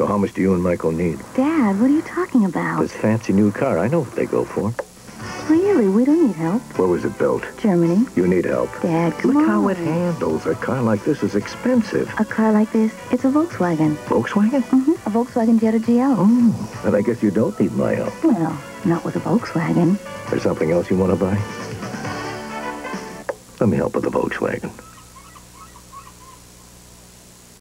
So how much do you and Michael need? Dad, what are you talking about? This fancy new car. I know what they go for. Really, we don't need help. Where was it built? Germany. You need help. Dad, come Look on. how it handles. A car like this is expensive. A car like this, it's a Volkswagen. Volkswagen? Mm-hmm. A Volkswagen Jetta GL. Oh, and I guess you don't need my help. Well, not with a Volkswagen. There's something else you want to buy? Let me help with the Volkswagen.